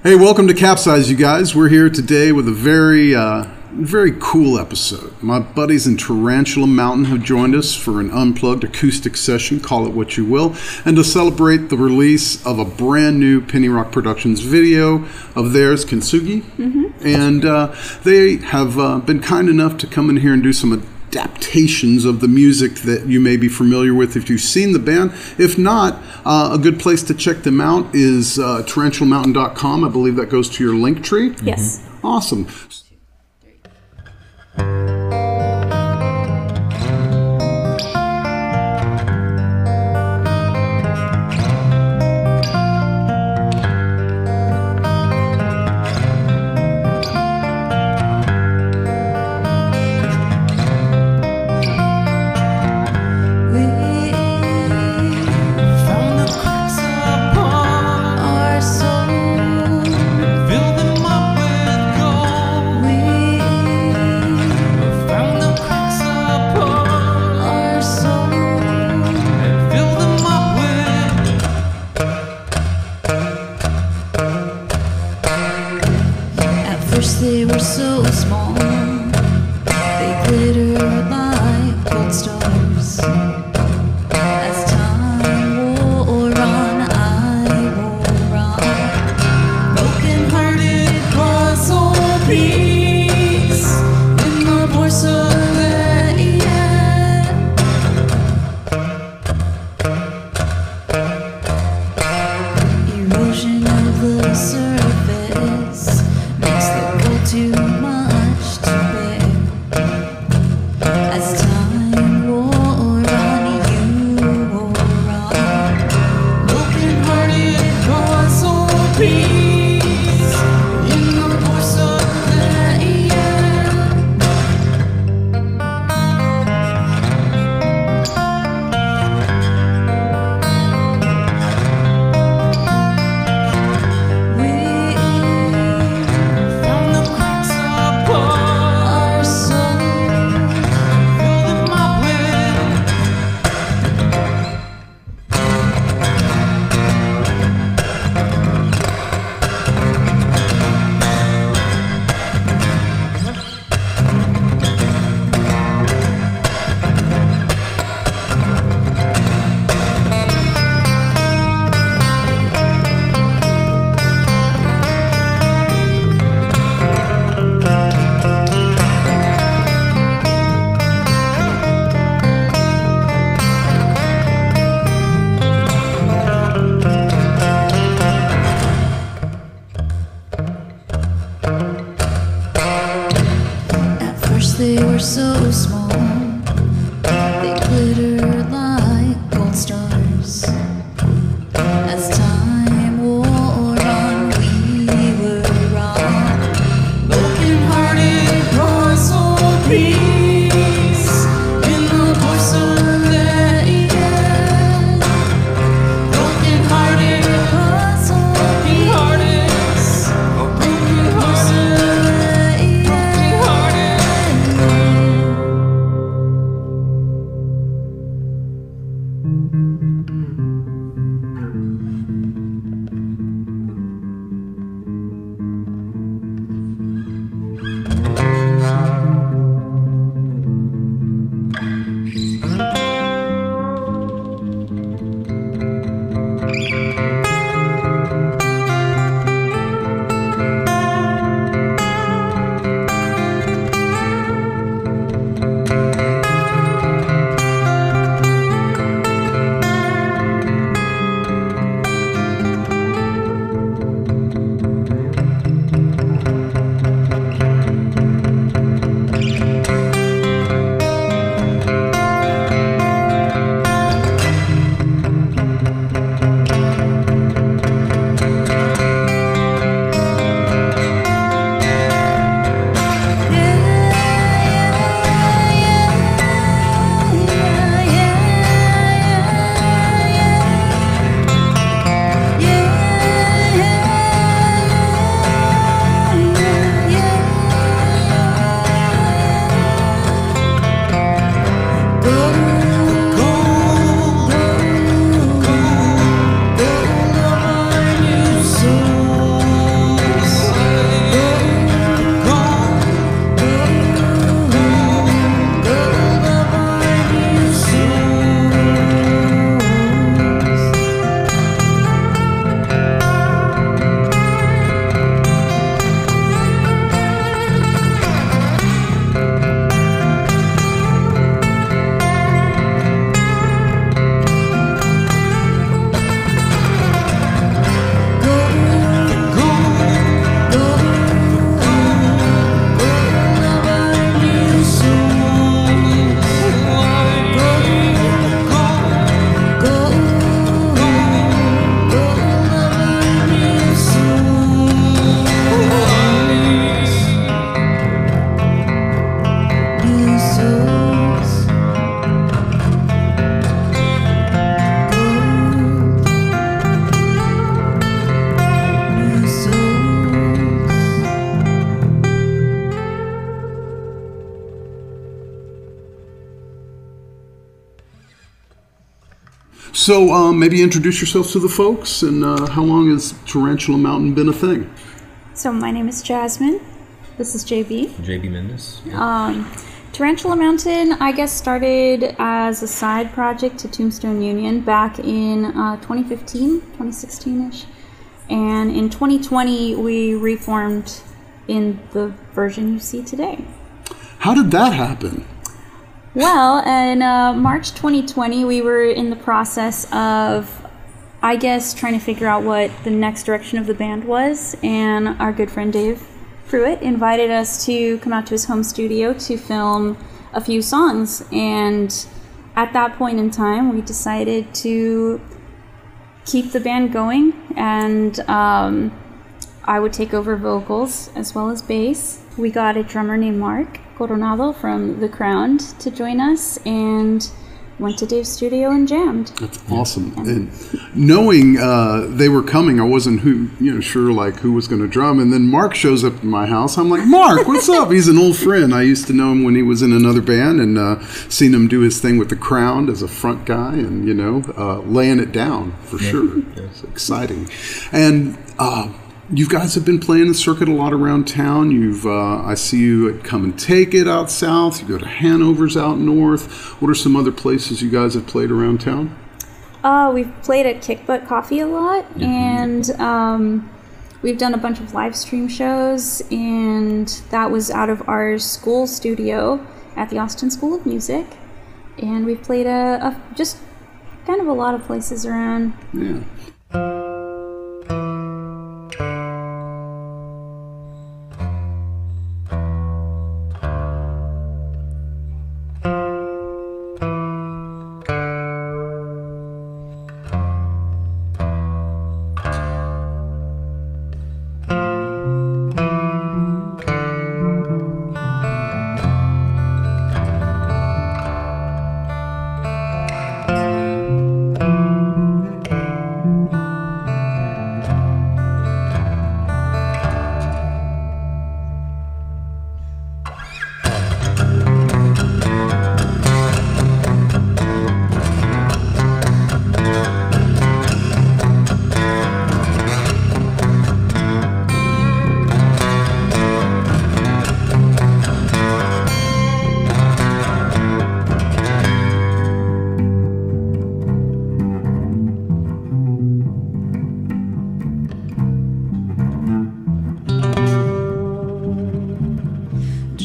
Hey, welcome to CapZeyeZ, you guys. We're here today with a very, uh, very cool episode. My buddies in Tarantula Mountain have joined us for an unplugged acoustic session, call it what you will, and to celebrate the release of a brand new Pennyrock Productions video of theirs, Kintsugi. And uh, they have uh, been kind enough to come in here and do some adaptations of the music that you may be familiar with if you've seen the band. If not, uh, a good place to check them out is uh, tarantulamountain.com. I believe that goes to your link tree. Yes. Awesome. So um, maybe introduce yourself to the folks, and uh, how long has Tarantula Mountain been a thing? So my name is Jasmine. This is JB. JB Mendes. Um, Tarantula Mountain, I guess, started as a side project to Tombstone Union back in uh, 2015, 2016-ish, and in 2020 we reformed in the version you see today. How did that happen? Well, in uh, March 2020, we were in the process of, I guess, trying to figure out what the next direction of the band was, and our good friend Dave Prewitt invited us to come out to his home studio to film a few songs. And at that point in time, we decided to keep the band going, and um, I would take over vocals as well as bass. We got a drummer named Mark Coronado from The Crown to join us and went to Dave's studio and jammed. That's awesome. And knowing uh, they were coming, I wasn't who you know sure like who was going to drum. And then Mark shows up in my house. I'm like, Mark, what's up? He's an old friend. I used to know him when he was in another band and uh, seen him do his thing with the Crown as a front guy, and you know, uh, laying it down for sure. It's exciting. And uh, you guys have been playing the circuit a lot around town. You've uh, I see you at Come and Take It out south. You go to Hanover's out north. What are some other places you guys have played around town? Uh, we've played at Kick Butt Coffee a lot, and um, we've done a bunch of live stream shows, and that was out of our school studio at the Austin School of Music. And we've played a, a just kind of a lot of places around. Yeah.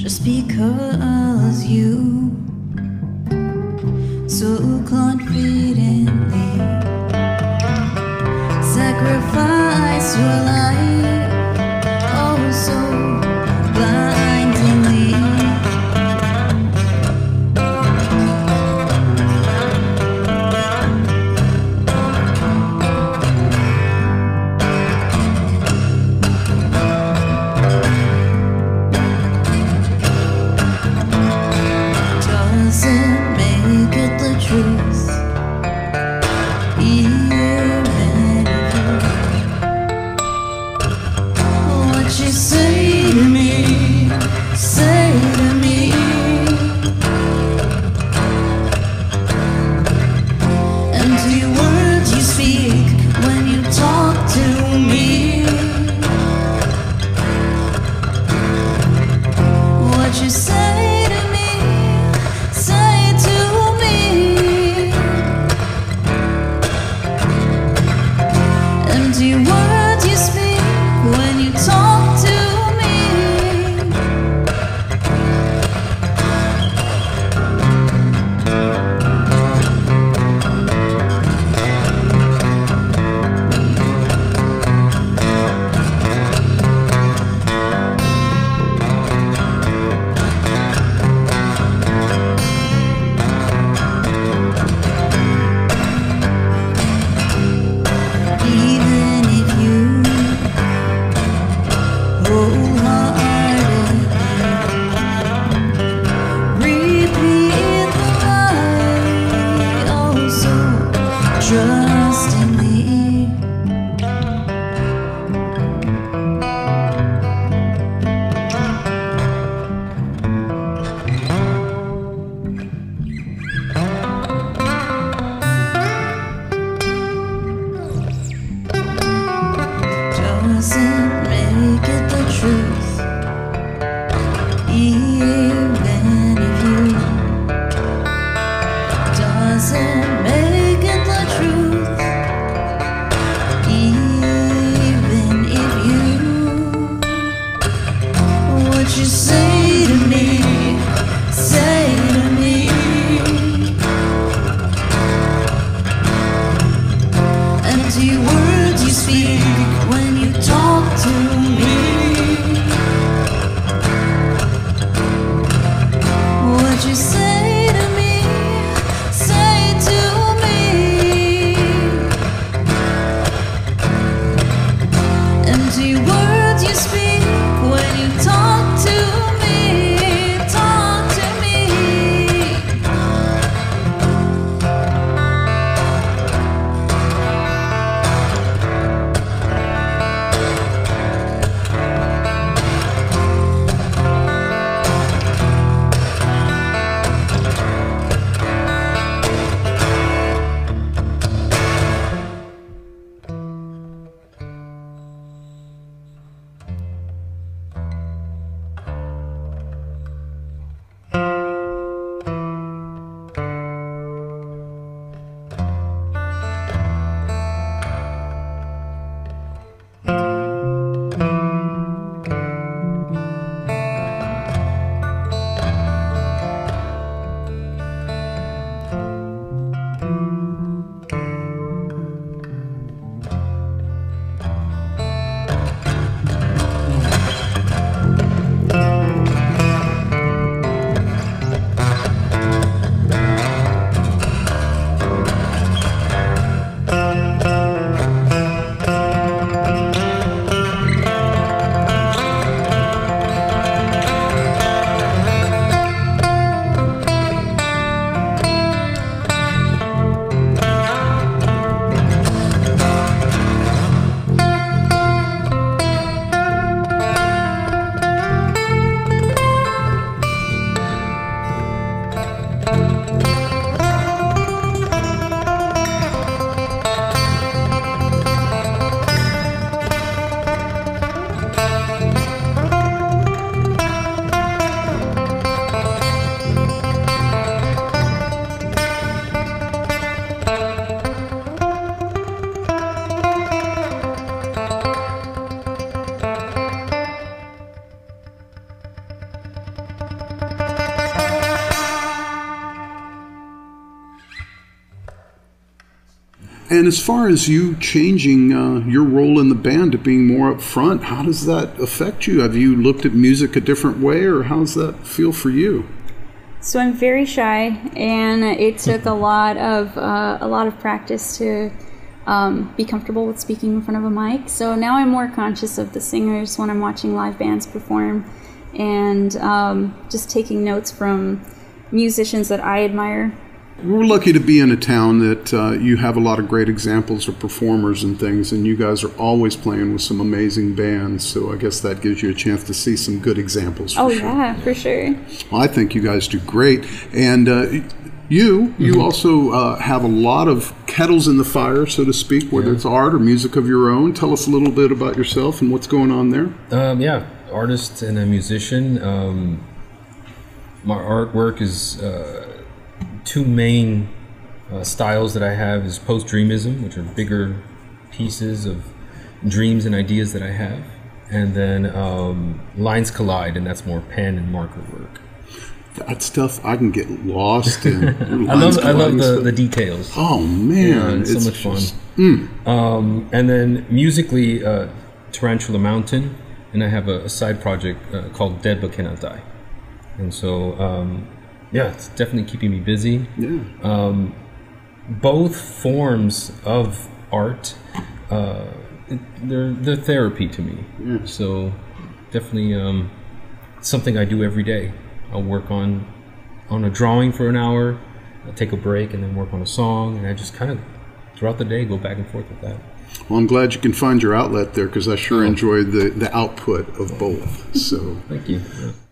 Just because you so confidently sacrifice your life 这 And as far as you changing uh, your role in the band to being more up front, how does that affect you? Have you looked at music a different way, or how's that feel for you? So I'm very shy, and it took a lot of uh, a lot of practice to um, be comfortable with speaking in front of a mic. So now I'm more conscious of the singers when I'm watching live bands perform, and um, just taking notes from musicians that I admire. We're lucky to be in a town that uh, you have a lot of great examples of performers and things, and you guys are always playing with some amazing bands. So I guess that gives you a chance to see some good examples. For Oh sure. yeah, for sure. Well, I think you guys do great, and uh, you you also uh, have a lot of kettles in the fire, so to speak, whether it's art or music of your own. Tell us a little bit about yourself and what's going on there. Um, yeah, artist and a musician. Um, my artwork is uh, two main uh, styles that I have is post dreamism, which are bigger pieces of dreams and ideas that I have, and then um, lines collide, and that's more pen and marker work. That stuff I can get lost in. I love I love the, the details. Oh Yeah, man, it's, so much fun. just- Um, and then musically, uh, Tarantula Mountain, and I have a, a side project uh, called Dead But Cannot Die. And so, um, yeah, it's definitely keeping me busy. Yeah. Both forms of art, uh, it, they're, they're therapy to me. Yeah. So, definitely um, something I do every day. I'll work on on a drawing for an hour, I'll take a break, and then work on a song, and I just kind of throughout the day go back and forth with that. Well, I'm glad you can find your outlet there because I sure enjoyed the the output of both. So. Thank you. Life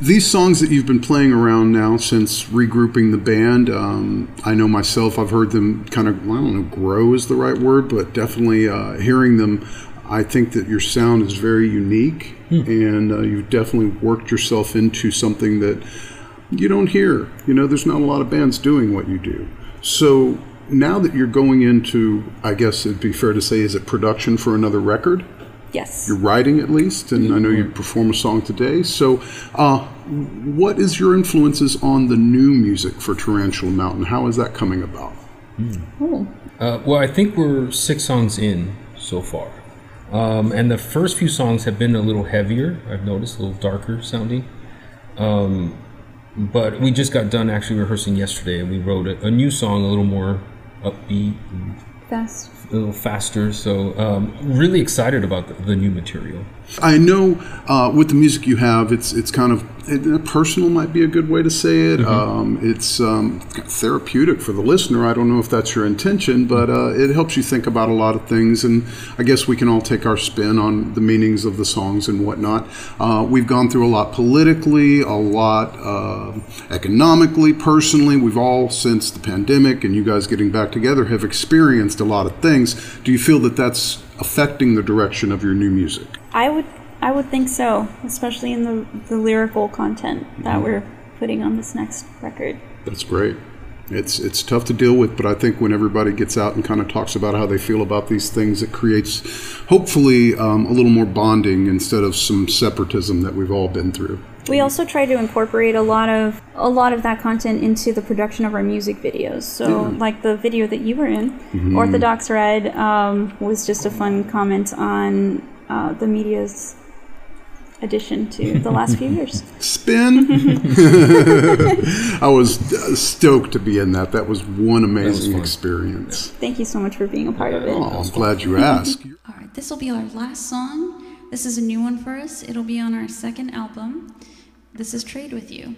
These songs that you've been playing around now since regrouping the band, um, I know myself, I've heard them kind of, I don't know, grow is the right word, but definitely uh, hearing them, I think that your sound is very unique and uh, you've definitely worked yourself into something that you don't hear. You know, there's not a lot of bands doing what you do. So now that you're going into, I guess it'd be fair to say, is it production for another record? Yes. You're writing at least, and I know you perform a song today. So, uh, what is your influences on the new music for Tarantula Mountain? How is that coming about? Oh. Uh, well, I think we're six songs in so far. Um, and the first few songs have been a little heavier, I've noticed, a little darker sounding. Um, but we just got done actually rehearsing yesterday, and we wrote a, a new song, a little more upbeat, and Fast. A little faster. So, um, really excited about the, the new material. I know uh, with the music you have, it's it's kind of it, personal might be a good way to say it. Um, it's um, therapeutic for the listener. I don't know if that's your intention, but uh, it helps you think about a lot of things. And I guess we can all take our spin on the meanings of the songs and whatnot. Uh, we've gone through a lot politically, a lot uh, economically, personally. We've all since the pandemic and you guys getting back together have experienced a lot of things. Do you feel that that's affecting the direction of your new music? I would I would think so, especially in the, the lyrical content that mm-hmm. we're putting on this next record. That's great. It's it's tough to deal with, but I think when everybody gets out and kind of talks about how they feel about these things, it creates hopefully um, a little more bonding instead of some separatism that we've all been through. We also try to incorporate a lot of a lot of that content into the production of our music videos. So, like the video that you were in, Orthodox Red, um, was just a fun comment on uh, the media's addition to the last few years. Spin. I was uh, stoked to be in that. That was one amazing fun. experience. Thank you so much for being a part of it. Oh, I'm glad you asked. All right, this will be our last song. This is a new one for us. It'll be on our second album. This is Trade with You.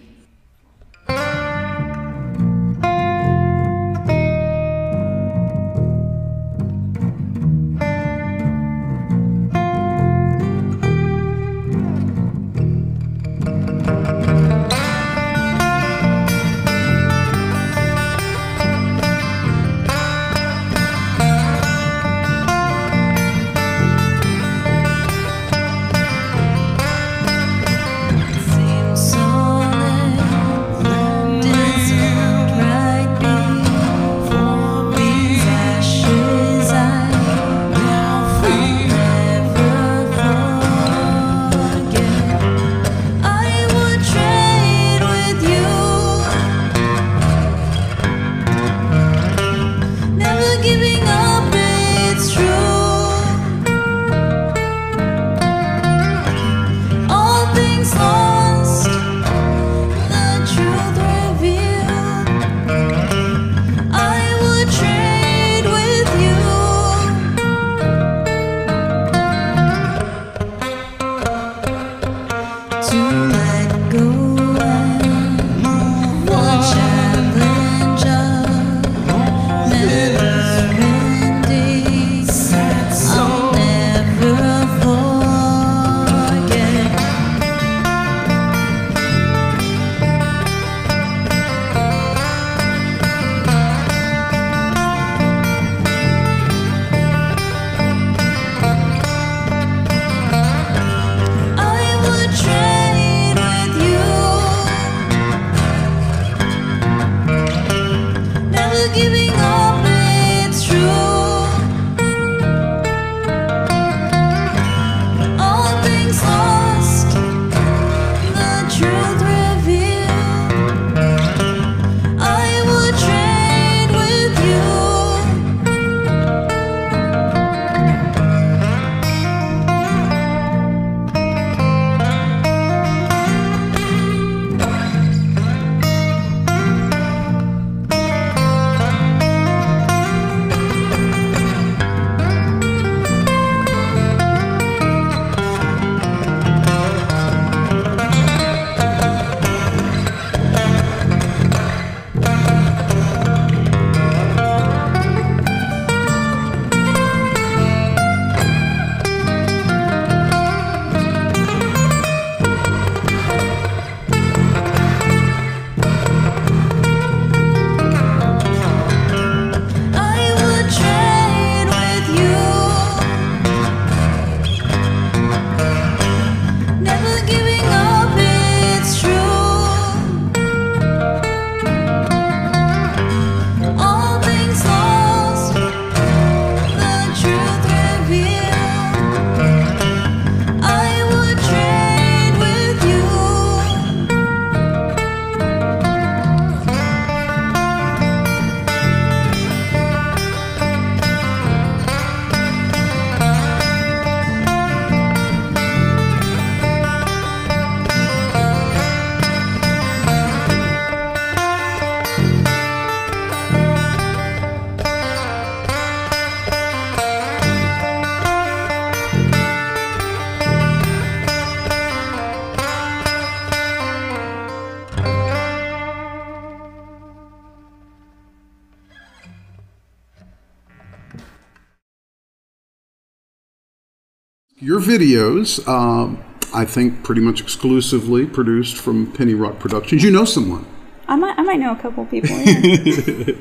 Videos, um, I think, pretty much exclusively produced from Pennyrock Productions. You know someone. I might I might know a couple people. Yeah.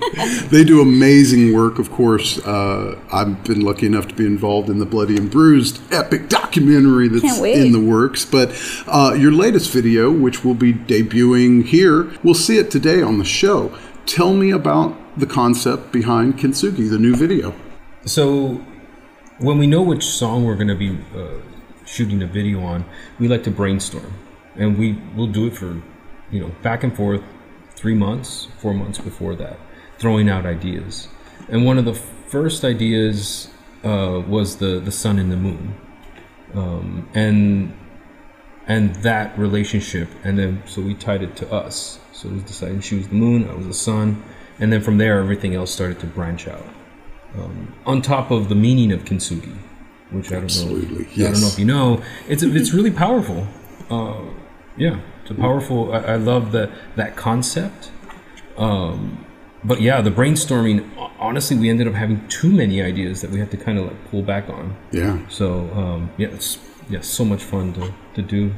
They do amazing work, of course. Uh, I've been lucky enough to be involved in the Bloody and Bruised epic documentary that's in the works. But uh, your latest video, which will be debuting here, we'll see it today on the show. tell me about the concept behind Kintsugi, the new video. So, when we know which song we're going to be uh, shooting a video on, we like to brainstorm, and we will do it for, you know, back and forth, three months, four months before that, throwing out ideas. And one of the first ideas uh, was the the sun and the moon, um, and and that relationship, and then so we tied it to us. So we decided she was the moon, I was the sun, and then from there everything else started to branch out on top of the meaning of kintsugi, which I don't Absolutely, know. I don't know if you know. It's it's really powerful. Uh, yeah, it's a powerful. I, I love that that concept. Um, but yeah, the brainstorming. Honestly, we ended up having too many ideas that we had to kind of like pull back on. Yeah. So um, yeah, it's yeah, so much fun to to do.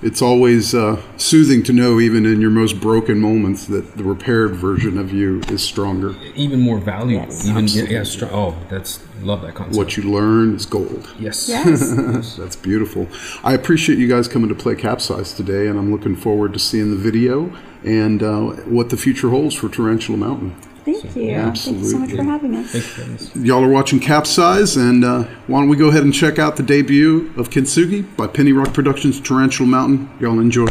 It's always uh, soothing to know, even in your most broken moments, that the repaired version of you is stronger. Even more valuable. Yes. Even yeah, yeah str- oh, that's love that concept. What you learn is gold. yes. Yes. That's beautiful. I appreciate you guys coming to play CapZeyeZ today, and I'm looking forward to seeing the video and uh, what the future holds for Tarantula Mountain. Thank you. Thank you so much for having us. Thank you for having us. Y'all are watching CapZeyeZ, and uh, why don't we go ahead and check out the debut of Kintsugi by Pennyrock Productions Tarantula Mountain? Y'all enjoy.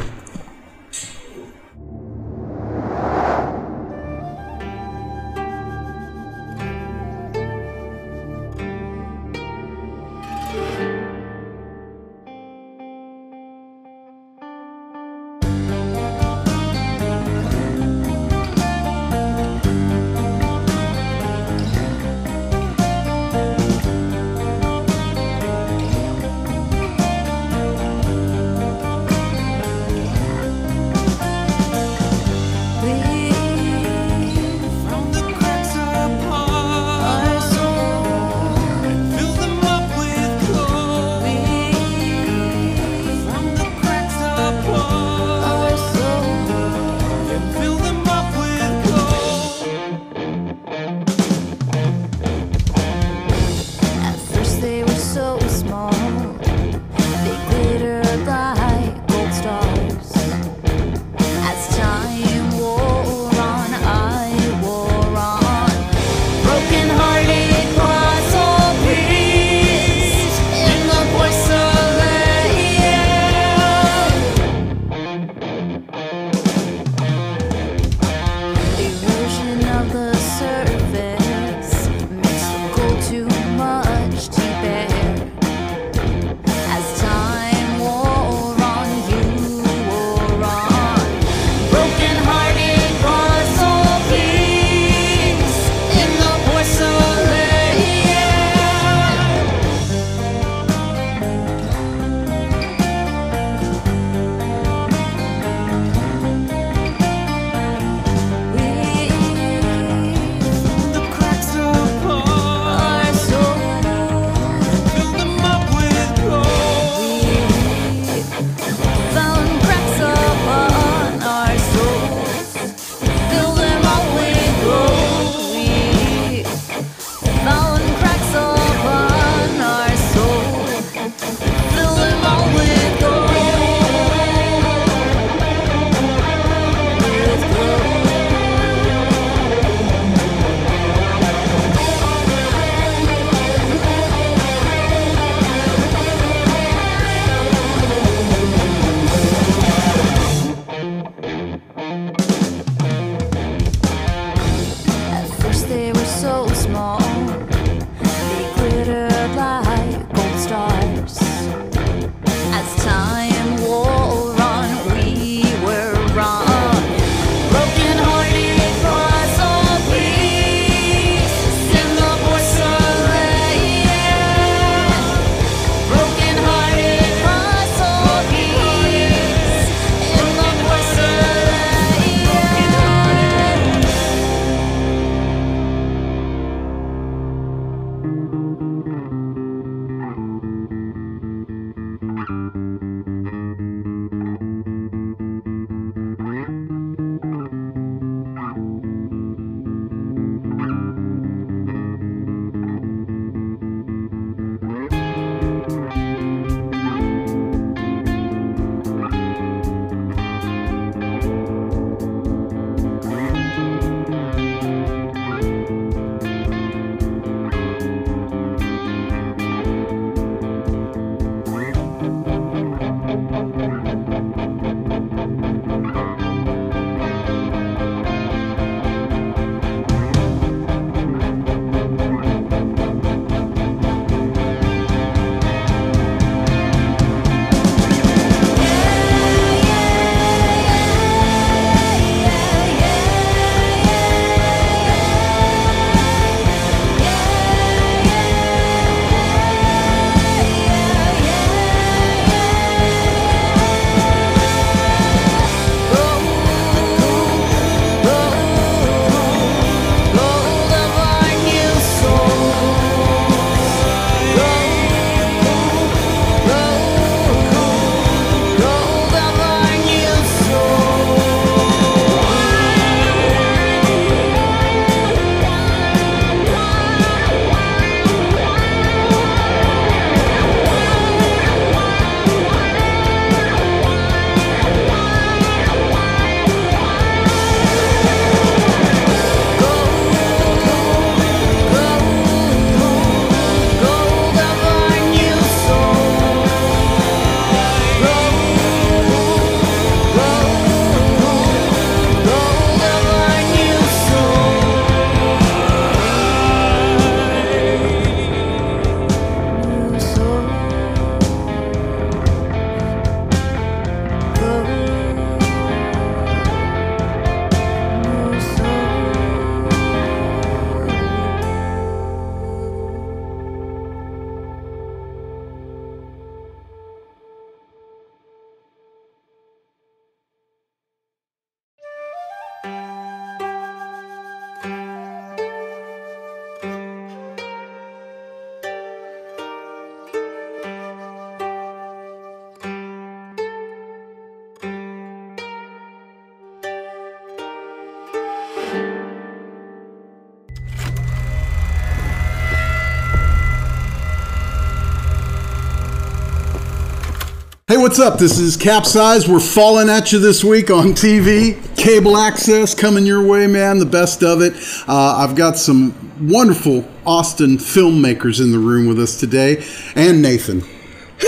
Hey, what's up? This is CapZeyeZ. We're falling at you this week on TV. Cable access coming your way, man. The best of it. Uh, I've got some wonderful Austin filmmakers in the room with us today, and Nathan.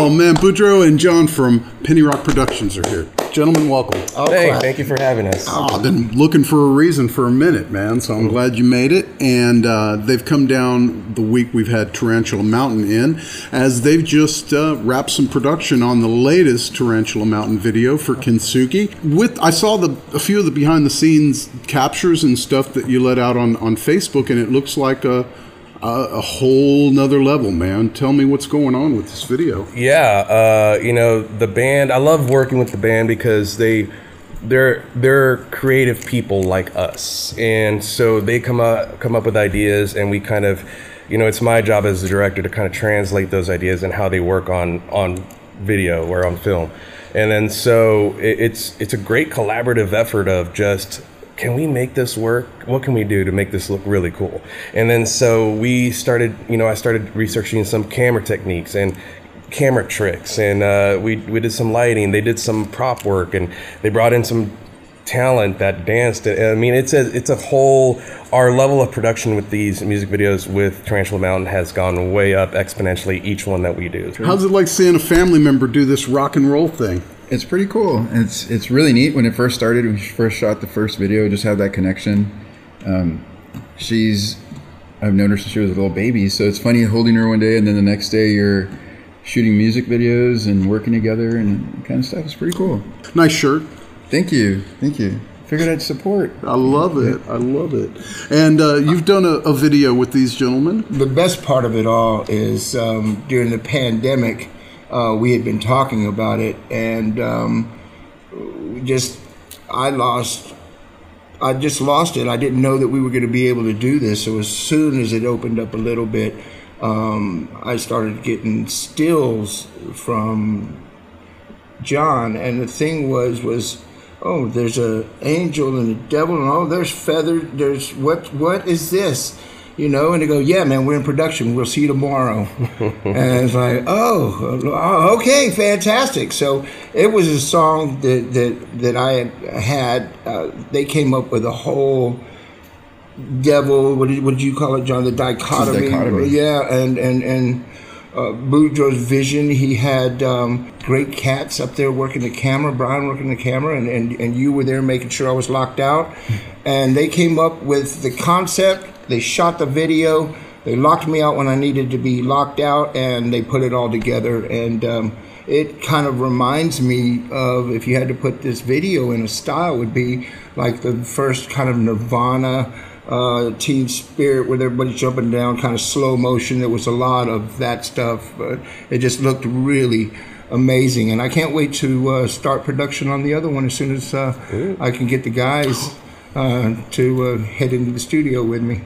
oh man, Boudreaux and John from Pennyrock Productions are here. Gentlemen, welcome. Hey, thank you for having us. Oh, I've been looking for a reason for a minute, man. So I'm glad you made it. And uh, they've come down the week we've had Tarantula Mountain in, as they've just uh, wrapped some production on the latest Tarantula Mountain video for Kintsugi. With I saw the a few of the behind the scenes captures and stuff that you let out on on Facebook, and it looks like a a, whole nother level, man. Tell me what's going on with this video. Yeah, uh, you know the band. I love working with the band because they they're they're creative people like us, and so they come up come up with ideas, and we kind of, you know, it's my job as the director to kind of translate those ideas and how they work on on video or on film, and then so it, it's it's a great collaborative effort of just can we make this work? What can we do to make this look really cool? And then so we started, you know, I started researching some camera techniques and camera tricks, and uh, we we did some lighting. They did some prop work, and they brought in some talent that danced. I mean, it's a it's a whole. Our level of production with these music videos with Tarantula Mountain has gone way up exponentially. Each one that we do. How's it like seeing a family member do this rock and roll thing? It's pretty cool. It's it's really neat. When it first started, we first shot the first video, just had that connection. Um, she's I've known her since she was a little baby, so it's funny holding her one day and then the next day you're shooting music videos and working together and kind of stuff. It's pretty cool. Nice shirt. Thank you, thank you. Figured I'd support. I love it. I love it. And uh, you've done a, a video with these gentlemen. the best part of it all is um, during the pandemic, uh, we had been talking about it, and um, just I lost. I just lost it. I didn't know that we were going to be able to do this. So as soon as it opened up a little bit, um, I started getting stills from John, and the thing was was oh, there's a angel and a devil, and oh, there's feathers. There's what? What is this? You know, and they go, yeah, man, we're in production. We'll see you tomorrow. and it's like, oh, oh, okay, fantastic. So it was a song that that that I had had. Uh, they came up with a whole devil. What did, what did you call it, John? The dichotomy. dichotomy. Yeah, and and and uh, Boudreaux's vision. He had um, great cats up there working the camera, Brian working the camera, and, and, and you were there making sure I was locked out. And they came up with the concept, they shot the video, they locked me out when I needed to be locked out, and they put it all together. And um, it kind of reminds me of if you had to put this video in a style, would be like the first kind of Nirvana uh, Teen Spirit, where everybody's jumping down, kind of slow motion. There was a lot of that stuff. But it just looked really amazing, and I can't wait to uh, start production on the other one as soon as uh, I can get the guys uh, to uh, head into the studio with me.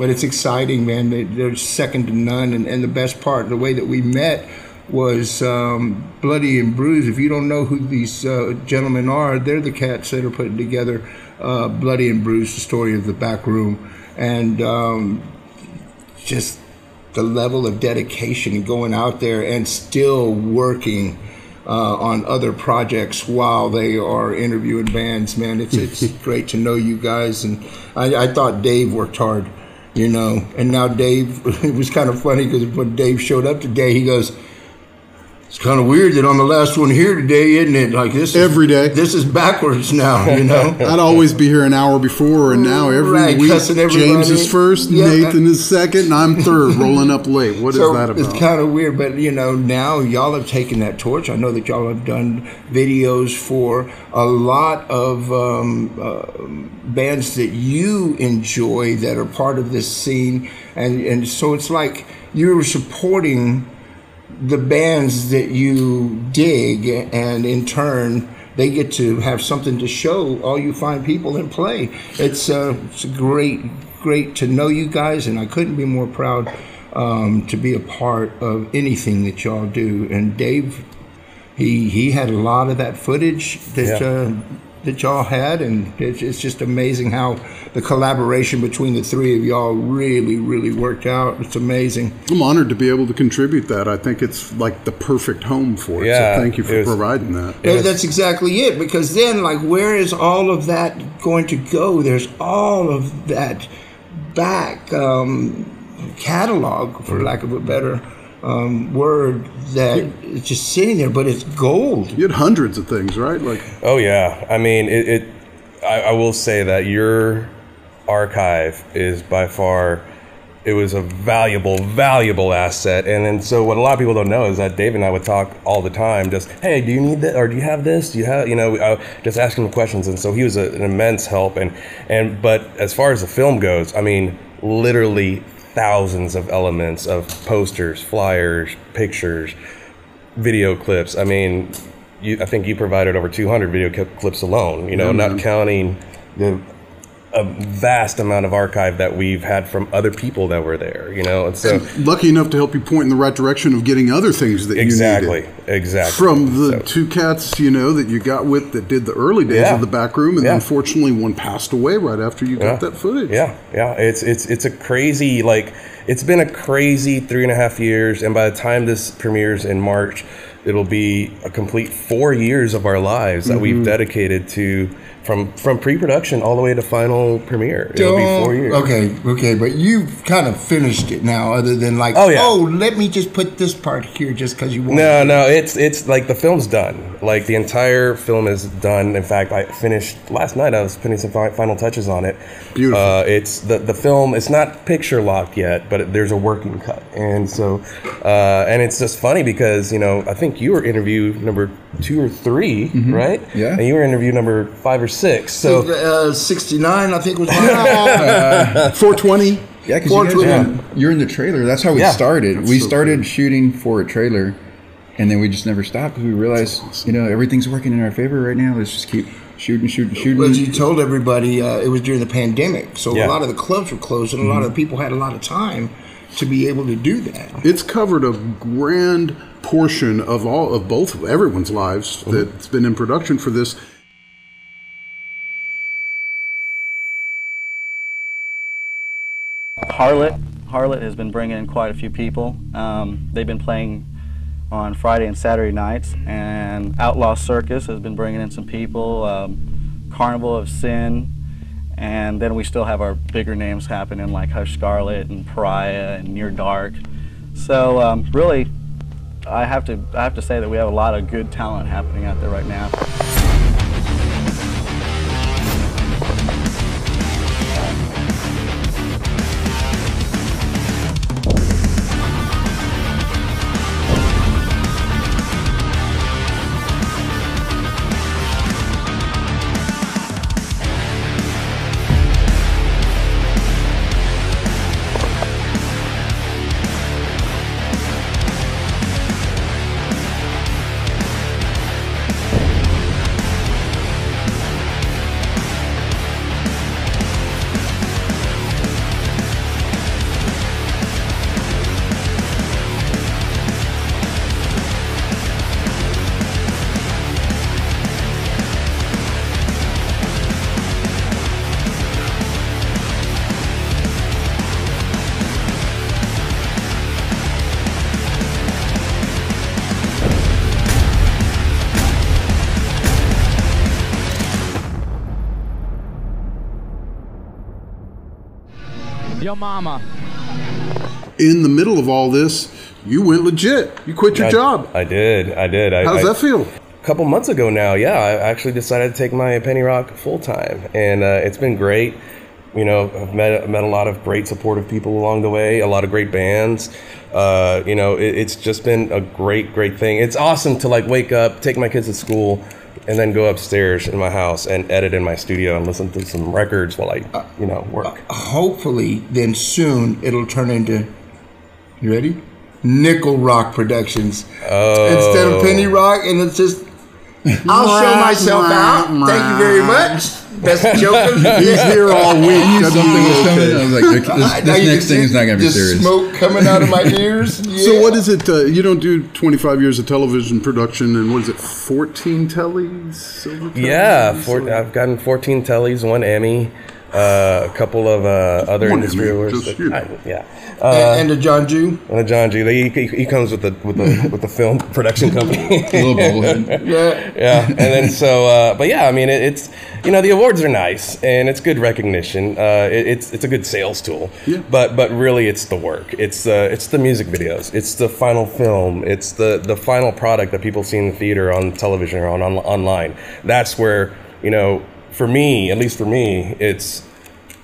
But it's exciting, man. They, they're second to none, and, and the best part, the way that we met was um, Bloody and Bruised. If you don't know who these uh, gentlemen are, they're the cats that are putting together uh, Bloody and Bruised, the story of the back room, and um, just the level of dedication going out there and still working uh, on other projects while they are interviewing bands. Man, it's it's great to know you guys, and I, I thought Dave worked hard, you know, and now Dave. It was kind of funny because when Dave showed up today, he goes. It's kind of weird that I'm the last one here today, isn't it? Like this is, Every day. This is backwards now, you know. I'd always be here an hour before, and now every Right, week James is first, Yeah. Nathan is second, and I'm third, rolling up late. What is so that about? It's kind of weird, but you know, now y'all have taken that torch. I know that y'all have done videos for a lot of um, uh, bands that you enjoy that are part of this scene, and and so it's like you're supporting the bands that you dig, and in turn. They get to have something to show all you fine people and play. It's uh, it's great, great to know you guys, and I couldn't be more proud um, to be a part of anything that y'all do. And Dave, he he had a lot of that footage that Yeah. uh, that y'all had, and it's, it's just amazing how the collaboration between the three of y'all really, really worked out. It's amazing. I'm honored to be able to contribute that. I think it's like the perfect home for it. Yeah, so thank you for was- providing that. That- That's exactly it. Because then, like, where is all of that going to go? There's all of that back um, catalog, for lack of a better um, word, that it's just sitting there, but it's gold. You had hundreds of things, right? Like Oh yeah, I mean it. it I, I will say that your archive is by far. It was a valuable, valuable asset, and then so what a lot of people don't know is that Dave and I would talk all the time. Just hey, do you need that, or do you have this? Do you have, you know, uh, just asking him questions, and so he was a, an immense help. And and but as far as the film goes, I mean, literally thousands of elements of posters, flyers, pictures, video clips. I mean, you, I think you provided over 200 video clips alone. You know, not mm-hmm. counting the a vast amount of archive that we've had from other people that were there. You know, and so lucky enough to help you point in the right direction of getting other things that exactly, you needed. exactly From the So- two cats, you know, that you got with that did the early days Yeah. of the back room, and Yeah. unfortunately one passed away right after you got Yeah. that footage. Yeah, yeah. It's it's it's a crazy like it's been a crazy three and a half years, and by the time this premieres in March, it'll be a complete four years of our lives that Mm-hmm. we've dedicated to from from pre-production all the way to final premiere. It'll be four years. Okay, okay, but you've kind of finished it now, other than like, Oh, yeah. let me just put this part here just because you want No, no, it's it's like the film's done. Like the entire film is done. In fact, I finished last night. I was putting some fi- final touches on it. Beautiful. Uh, it's the the film. It's not picture locked yet, but there's a working cut, and so uh, and it's just funny because you know I think you were interview number two or 3 right? Yeah. And you were interview number five or six. So uh, 69, I think was mine. 420. Yeah, because Four you twenty. guys, you're in the trailer. That's how we Yeah. started. we so started shooting for a trailer, and then we just never stopped because we realized, you know, everything's working in our favor right now. Let's just keep shooting, shooting, shooting. But you told everybody uh, it was during the pandemic, so Yeah. a lot of the clubs were closed, and a lot of the people had a lot of time to be able to do that. It's covered a grand portion of all of both of everyone's lives that's been in production for this. Harlot. Harlot has been bringing in quite a few people. Um, they've been playing on Friday and Saturday nights, and Outlaw Circus has been bringing in some people. Um, Carnival of Sin, and then we still have our bigger names happening like Hush Scarlet and Pariah and Near Dark. So um, really, I have to I have to say that we have a lot of good talent happening out there right now. Your mama. In the middle of all this, you went legit. You quit your I- job. I did. I did. I, How's I- that feel? A couple months ago now, yeah, I actually decided to take my Pennyrock full time, and uh, it's been great. You know, I've met met a lot of great supportive people along the way, a lot of great bands. Uh, you know, it, it's just been a great, great thing. It's awesome to like wake up, take my kids to school, and then go upstairs in my house and edit in my studio and listen to some records while I, you know, work. Hopefully, then soon it'll turn into. You ready? Nickel Rock Productions instead of Penny oh. Rock, and it's just. I'll show myself out. Thank you very much. Best joker. He's here all week. I something was coming. I was like, this, this next can thing is not going to be serious. Smoke coming out of my ears. So what is it? Uh, you don't do 25 years of television production, and what is it? 14 tellies? Silver Yeah, four, I've gotten 14 tellies, one Emmy, uh, a couple of uh, other One industry Emmy, awards. just that- you. I- yeah, and, uh, and the John Jew. and John G. He, he, he comes with the with the with the film production company. A little bobblehead. Yeah. yeah, and then so, uh, but yeah, I mean, it, it's you know the awards are nice and it's good recognition. Uh, it, it's it's a good sales tool. Yeah. But but really, it's the work. It's uh, it's the music videos. It's the final film. It's the the final product that people see in the theater, on television, or on, on online. That's where you know, for me, at least for me, it's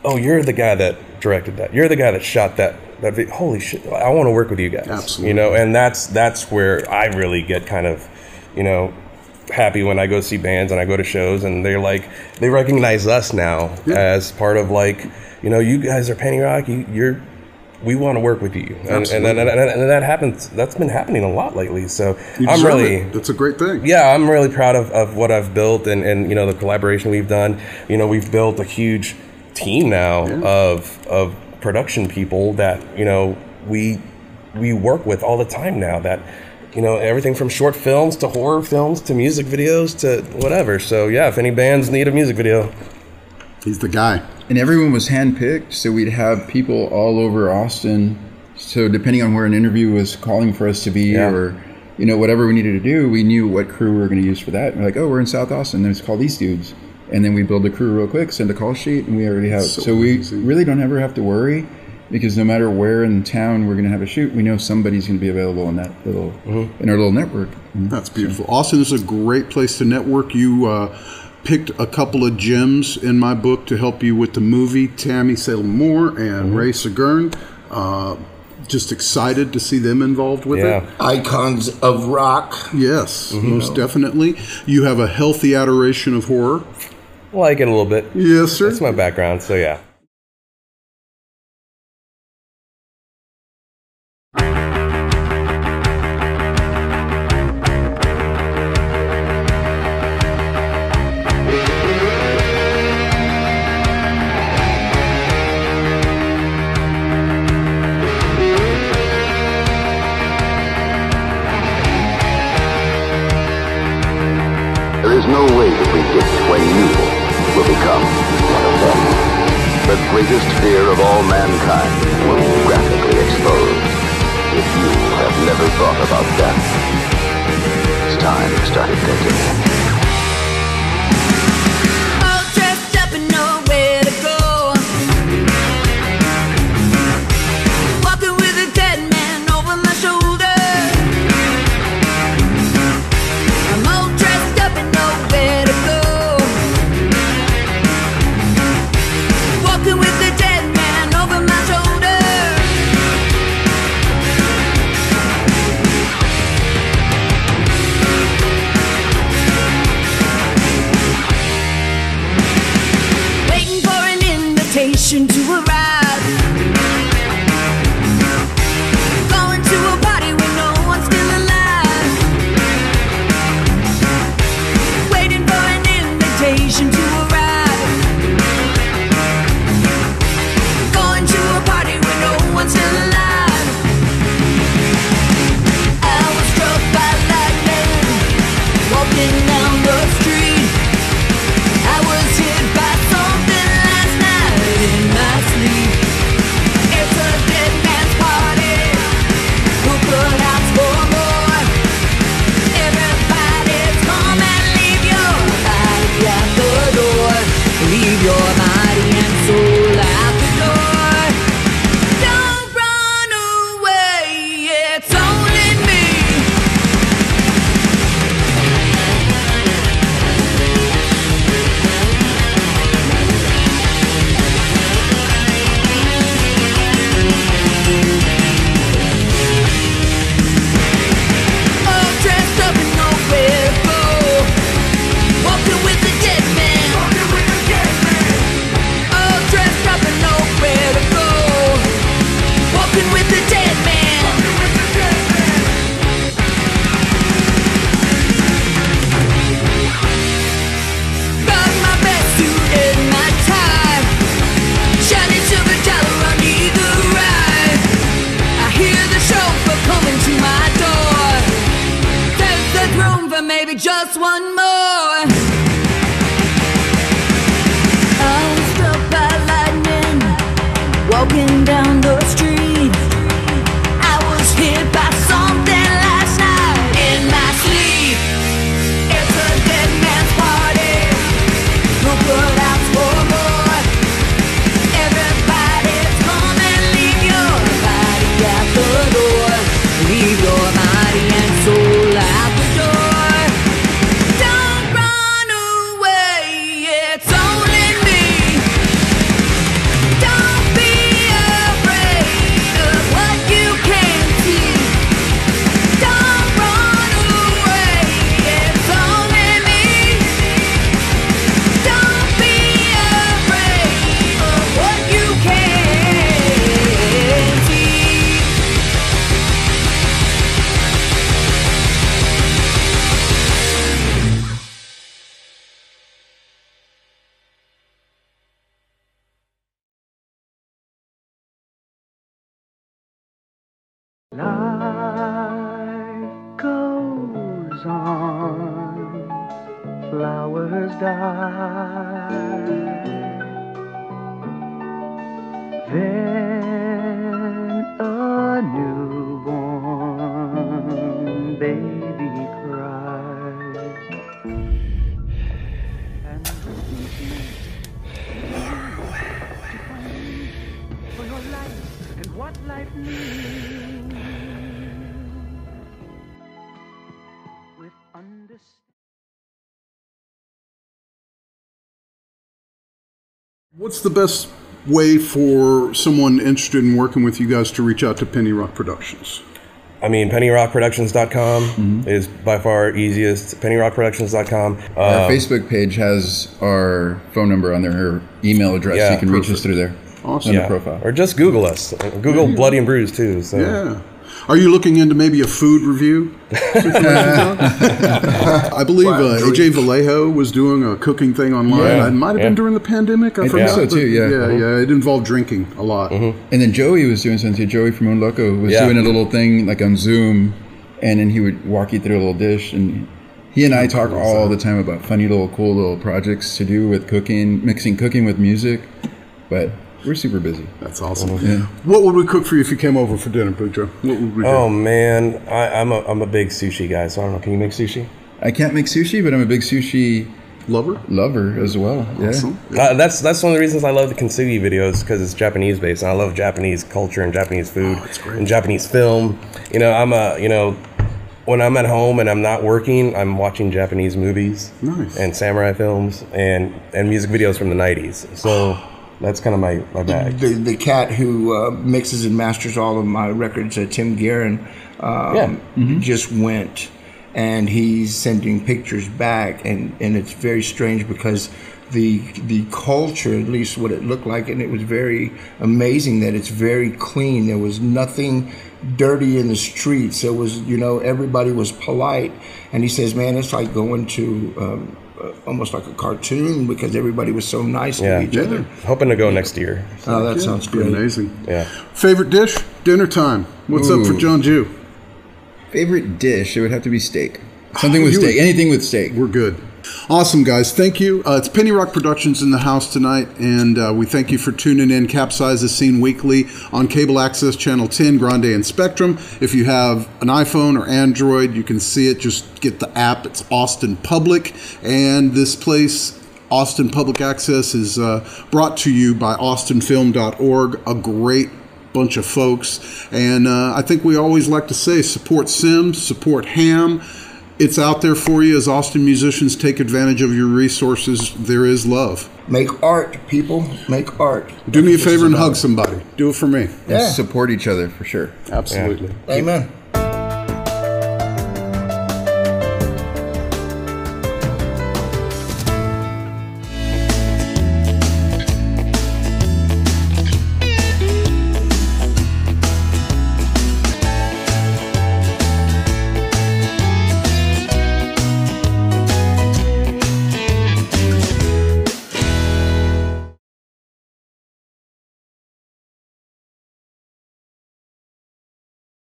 oh, you're the guy that directed that. You're the guy that shot that. That holy shit! I want to work with you guys. Absolutely. You know, and that's that's where I really get kind of, you know, happy when I go see bands and I go to shows and they're like they recognize us now Yeah. as part of like you know you guys are Pennyrock. You, you're we want to work with you, and, and, and, and, that happens. That's been happening a lot lately. So You I'm really it. That's a great thing. yeah, I'm really proud of, of what I've built and, and you know the collaboration we've done. You know, we've built a huge team now of of production people that you know we we work with all the time now. That you know everything from short films to horror films to music videos to whatever. So yeah, if any bands need a music video, He's the guy. and everyone was handpicked, so we'd have people all over Austin. So depending on where an interview was calling for us to be, Yeah. or you know whatever we needed to do, we knew what crew we were going to use for that. We're like, oh, we're in South Austin. Let's call these dudes, and then we build a crew real quick, send a call sheet, and we already have. So So, we easy. really don't ever have to worry because no matter where in town we're going to have a shoot, we know somebody's going to be available in that little in our little network. That's beautiful. Austin is a great place to network. You uh, picked a couple of gems in my book to help you with the movie. Tammy Salem Moore and Ray Segurn. Uh, just excited to see them involved with yeah. it. Icons of rock. Yes, most definitely. You have a healthy adoration of horror. Like it a little bit. Yes, sir. That's my background. So yeah. Greatest fear of all mankind will be graphically exposed. If you have never thought about death, it's time you started thinking. Invitation to arrive. Flowers die. Then a newborn baby cries. For your life and what life needs. What's the best way for someone interested in working with you guys to reach out to Pennyrock Productions? I mean, pennyrockproductions.com is by far easiest. Pennyrockproductions.com. Our Um, Facebook page has our phone number on there, her email address. Yeah, you can reach us through there. Awesome. Yeah. the profile. Or just Google us. Google Bloody and Bruised too. So Yeah. Are you looking into maybe a food review? I believe uh, AJ Vallejo was doing a cooking thing online. Yeah, It might have yeah. been during the pandemic. I, think so, too, yeah. yeah, yeah. It involved drinking a lot. Mm-hmm. And then Joey was doing something. Joey from Unloco was Yeah. doing a little thing like on Zoom, and then he would walk you through a little dish. And he and I talk all the time about funny little, cool little projects to do with cooking, mixing cooking with music. But we're super busy. That's awesome. Yeah. What would we cook for you if you came over for dinner, Big Joe? What would we do? Oh man, I, I'm a I'm a big sushi guy. So I don't know. Can you make sushi? I can't make sushi, but I'm a big sushi Lover? lover as well. Yeah. Awesome. Uh, that's that's one of the reasons I love the Kintsugi videos because it's Japanese based, and I love Japanese culture and Japanese food and Japanese film. You know, I'm a you know when I'm at home and I'm not working, I'm watching Japanese movies Nice. and samurai films and and music videos from the '90s. So that's kind of my my bag. The, the cat who uh, mixes and masters all of my records, uh, Tim Guerin, um, Yeah. just went and he's sending pictures back, and, and it's very strange because the the culture, at least what it looked like, and it was very amazing that it's very clean. There was nothing dirty in the streets. There was, you know, everybody was polite, and he says, "Man, it's like going to." Um, almost like a cartoon because everybody was so nice Yeah. to each other. Hoping to go next year. Oh, that Yeah, sounds pretty great. amazing. Yeah. Favorite dish? Dinner time. What's up for Ooh. John Jew? Favorite dish? It would have to be steak. Something with You steak. would- Anything with steak. We're good. Awesome, guys. Thank you. Uh, it's Pennyrock Productions in the house tonight, and uh, we thank you for tuning in. CapZeyeZ is seen weekly on Cable Access Channel 10, Grande, and Spectrum. If you have an iPhone or Android, you can see it. Just get the app. It's Austin Public, and this place, Austin Public Access, is uh, brought to you by AustinFilm.org. A great bunch of folks. And uh, I think we always like to say support SIMS, support HAAM. It's out there for you as Austin musicians take advantage of your resources. There is love. Make art, people. Make art. Do me a favor and about. hug somebody. Do it for me. Yeah. Support each other for sure. Absolutely. Amen.